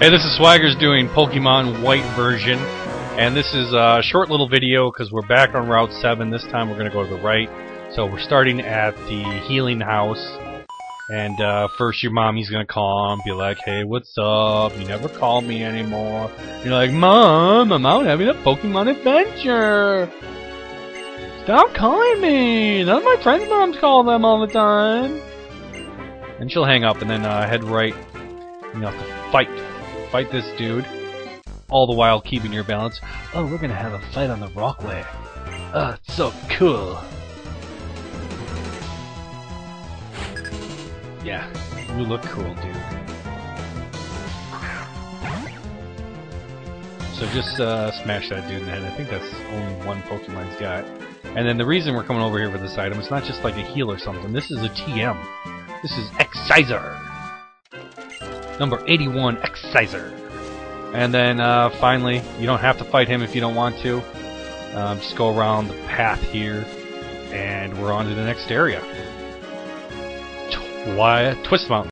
Hey, this is Swaggers doing Pokemon White version, and this is a short little video because we're back on Route 7. This time we're going to go to the right. So we're starting at the healing house, and uh, first your mommy's going to call and be like, hey, what's up? You never call me anymore. You're like, Mom, I'm out having a Pokemon adventure. Stop calling me. None of my friends' moms call them all the time. And she'll hang up and then uh, head right. You have to fight fight this dude, all the while keeping your balance. Oh, we're gonna have a fight on the Rockway. Oh, it's so cool. Yeah, you look cool, dude. So just uh, smash that dude in the head. I think that's only one Pokemon's got. And then the reason we're coming over here for this item, it's not just like a heal or something. This is a TM. This is X-Scissor number 81, X-Scissor. And then uh, finally, you don't have to fight him if you don't want to. Um, just go around the path here, and we're on to the next area. Twi Twist Mountain.